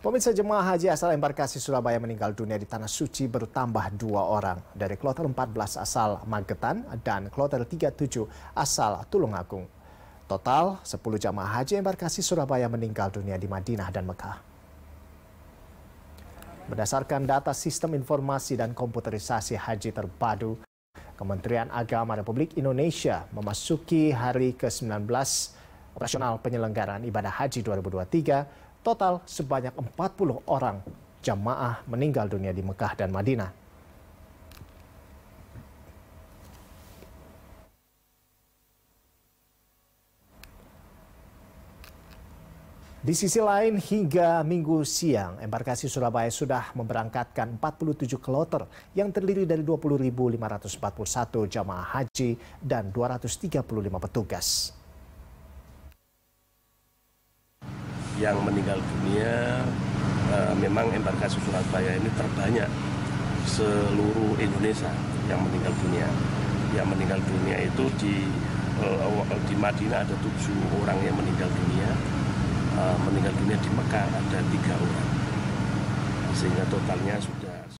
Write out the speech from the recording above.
Pemirsa jemaah haji asal embarkasi Surabaya meninggal dunia di Tanah Suci bertambah dua orang dari kloter 14 asal Magetan dan kloter 37 asal Tulungagung. Total 10 jemaah haji embarkasi Surabaya meninggal dunia di Madinah dan Mekah. Berdasarkan data Sistem Informasi dan Komputerisasi Haji Terpadu, Kementerian Agama Republik Indonesia memasuki hari ke-19 operasional penyelenggaraan ibadah haji 2023 Total sebanyak 40 orang jamaah meninggal dunia di Mekah dan Madinah. Di sisi lain, hingga minggu siang, embarkasi Surabaya sudah memberangkatkan 47 kloter yang terdiri dari 20.541 jamaah haji dan 235 petugas. Yang meninggal dunia uh, memang embarkasi Surabaya ini terbanyak seluruh Indonesia yang meninggal dunia. Yang meninggal dunia itu di uh, di Madinah ada tujuh orang yang meninggal dunia, uh, meninggal dunia di Mekah ada tiga orang, sehingga totalnya